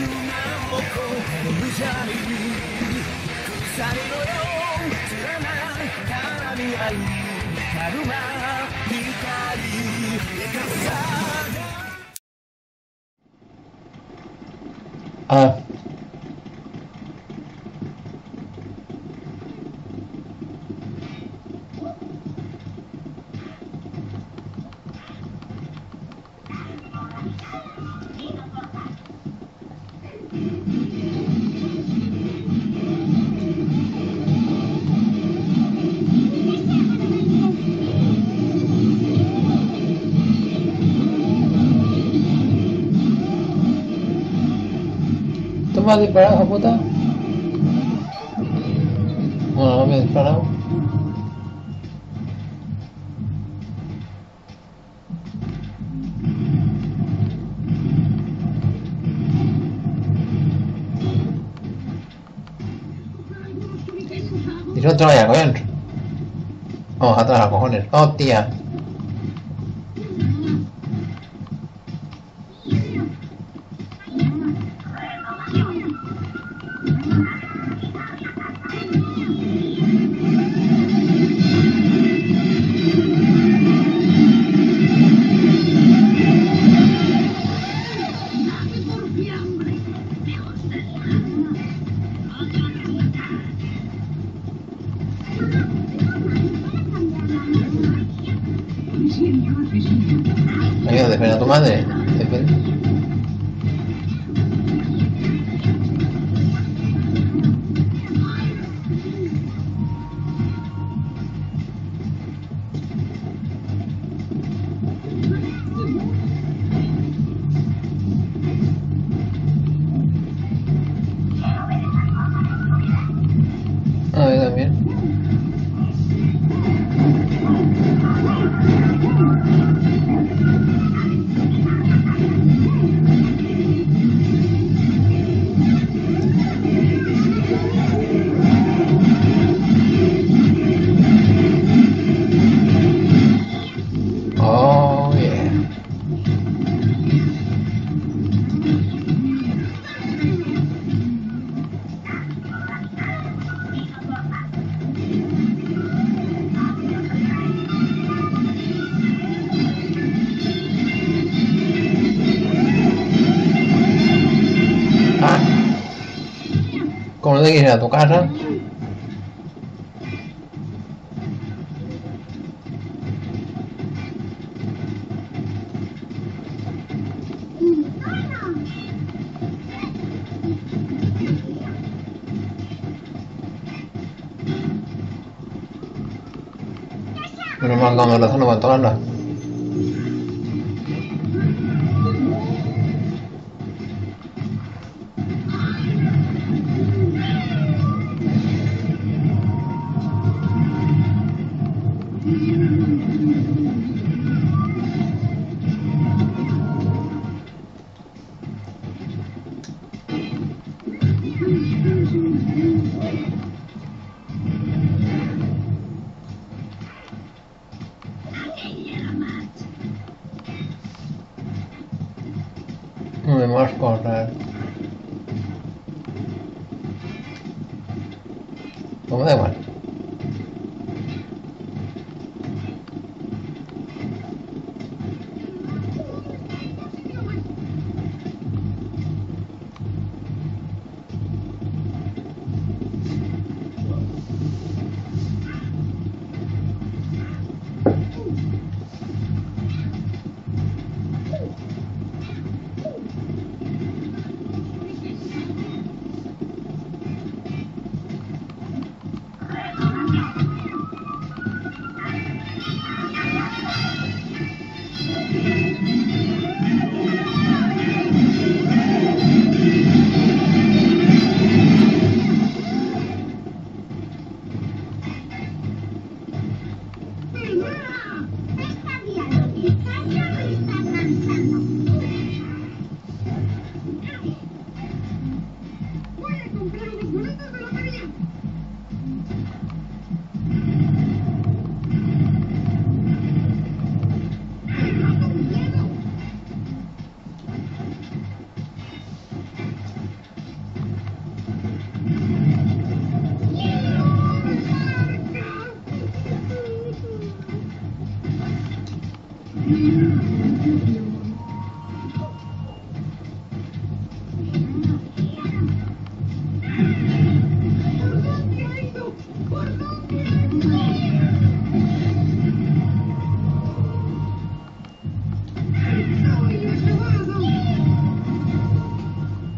砂も無邪気に鎖のようらな絡み合いカルマ光かさあ me has disparado, hijo puta? Bueno, no me he disparado. Y no te vayas coger. Vamos atrás a cojones. ¡Hostia! No te quieres ir a tu casa? Menos mal. No No me da igual.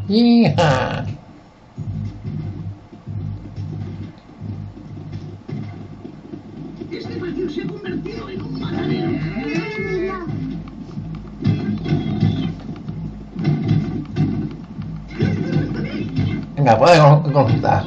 Yeah. Venga, puede con- consultar.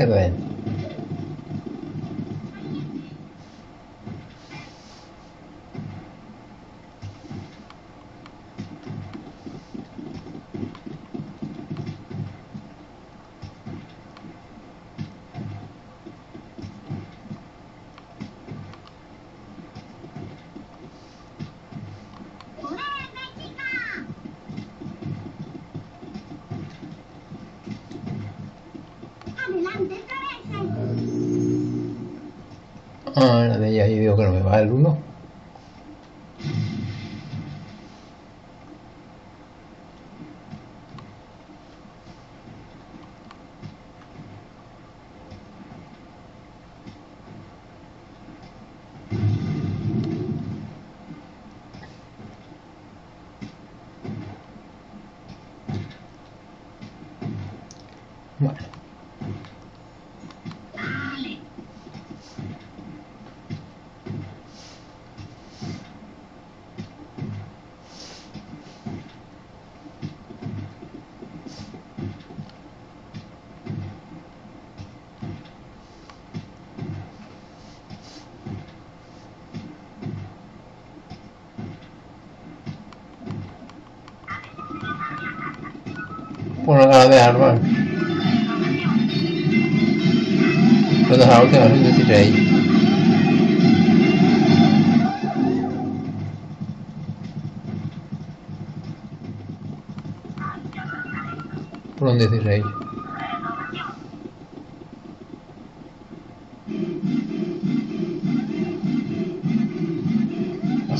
Gabriel. no, no, ya digo que no me va el 1. Bueno, ganas de armar. Pero la última vez de tiré Por un 16.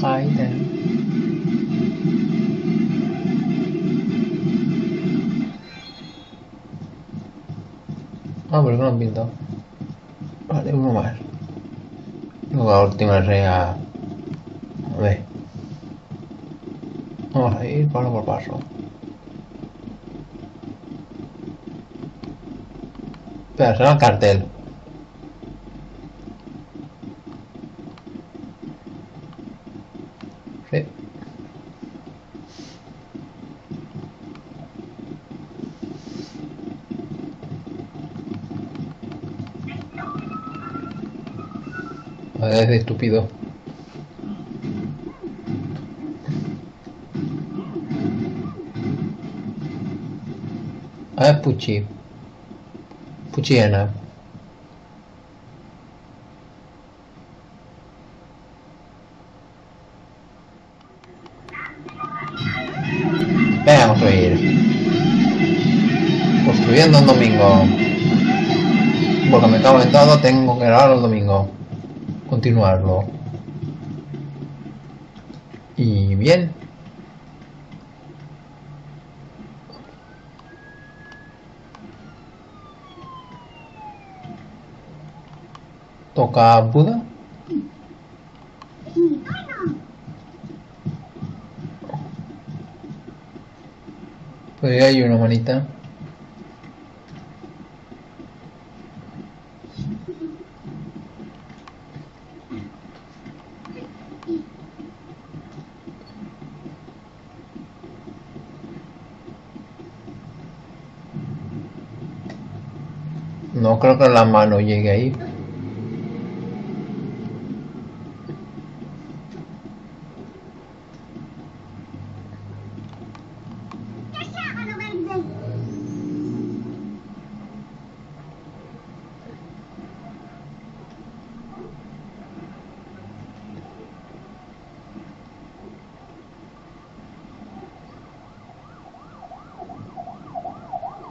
Hi then. Ah, pero no han pintado. Vale, uno más. Luego la última rea. A ver. Vamos a ir paso por paso. Espera, será el cartel. Es de estúpido. Ah, Pucci. Pucciana. Venga, a construir. Construyendo un domingo. Porque me cago en todo, tengo que grabar los domingos. Continuarlo. Y bien. Toca Buda. Pues hay una manita. No creo que la mano llegue ahí. que se haga lo verde.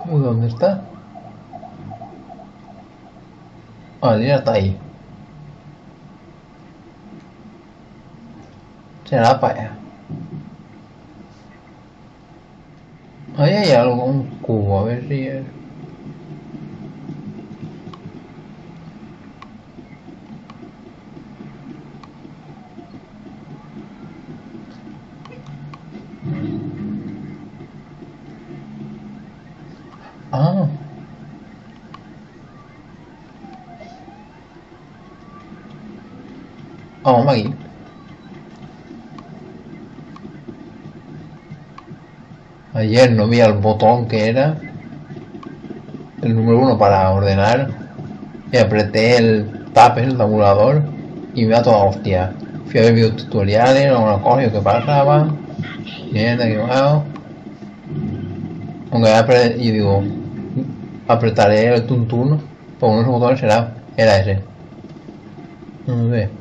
¿Dónde está? Ah, ya está ahí. Será para allá. Ahí hay algo, un cubo, a ver si es. Ah. Vamos aquí. Ayer no vi el botón que era el número uno para ordenar y apreté el tab el tabulador y me da toda hostia. Fui a ver videos tutoriales, alguna cosa y qué pasaba. Mierda, que hago. Aunque y digo, apretaré el tuntún, por uno de esos botones será, era ese. No sé.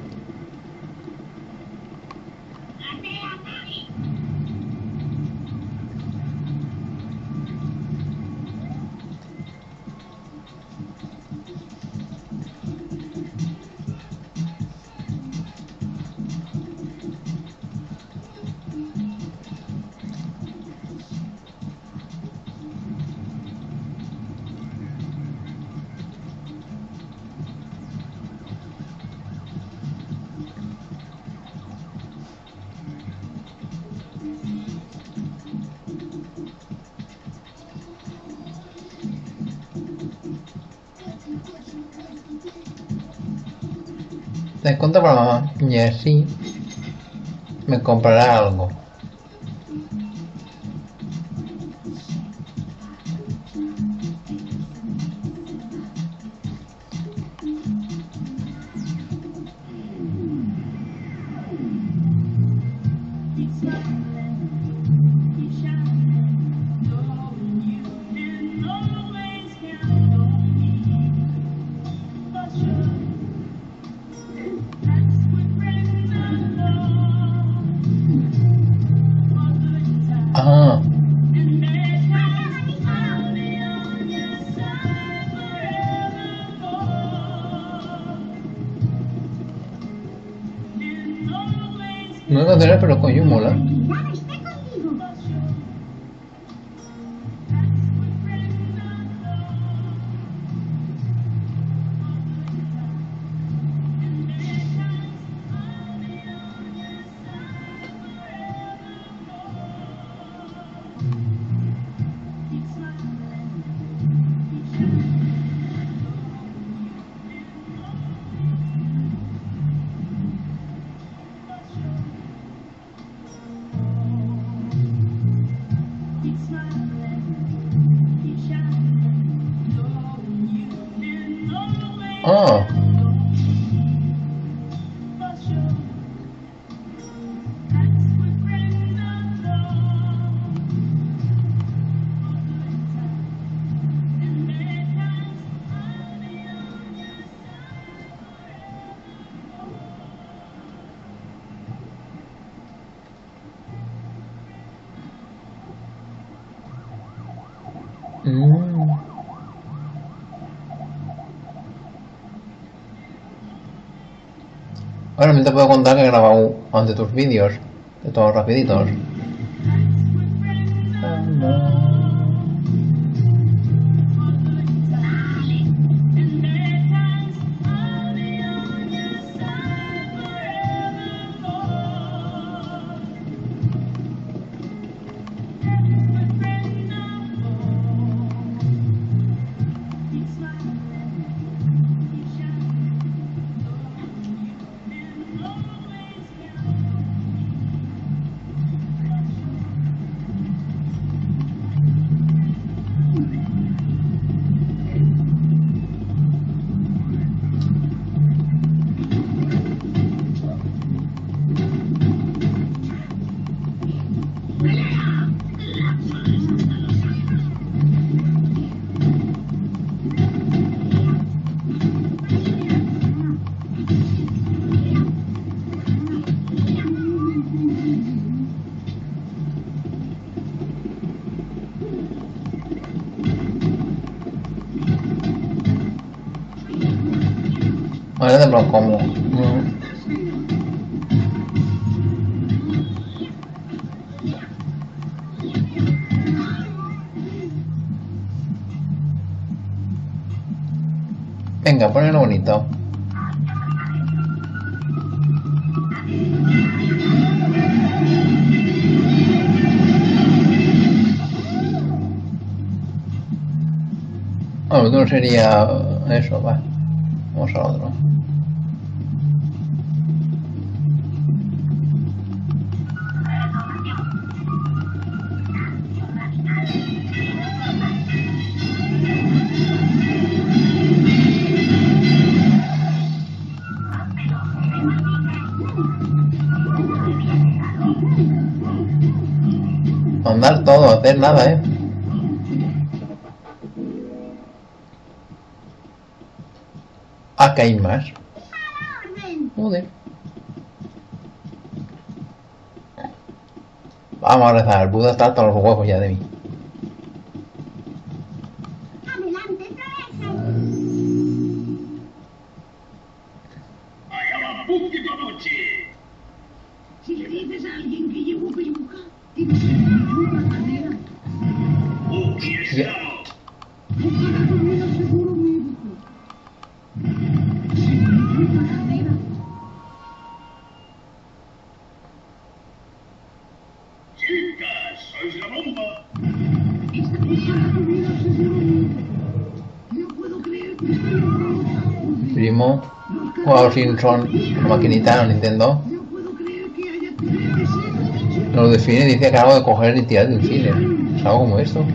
Descuento para mamá y así me comprará algo. Coño mola. Ahora me te puedo contar que he grabado ante tus vídeos, de todos rapiditos. Te lo como. Venga, ponelo bonito. Bueno, no sería eso, va. Vamos a otro. Andar todo, hacer nada, eh. Acá hay más. Joder. Vamos a rezar, el Buda está hasta los huevos ya de mí. Chicas, sois la bomba. Primo, maquinita, Nintendo. No ser. Lo define dice que acabo de coger y tirar de un cine. ¿Es algo como esto?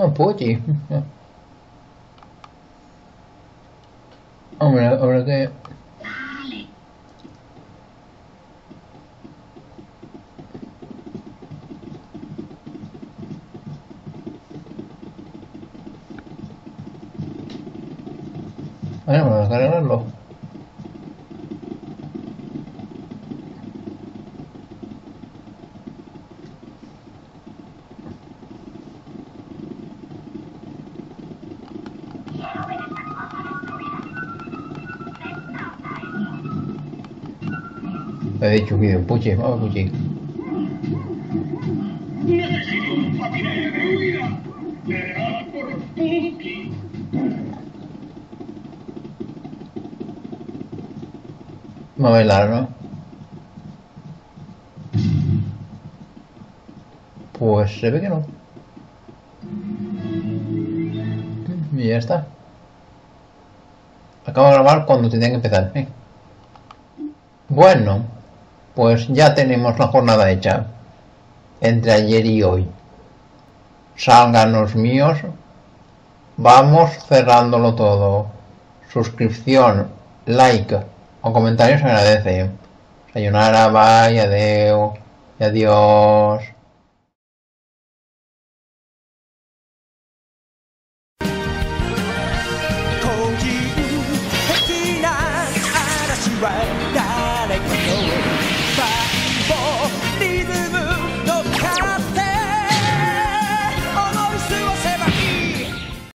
Ah, He dicho vídeo, Puchi, vamos Puchi. Necesito un patinete de huida. Será por Puki. Va a bailar, ¿no? Pues se ve que no. Y ya está. Acabo de grabar cuando tenía que empezar. ¿eh? Bueno, pues ya tenemos la jornada hecha. Entre ayer y hoy. Salgan los míos. Vamos cerrándolo todo. Suscripción, like o comentarios agradece. Sayonara, bye, adeu, y adiós.「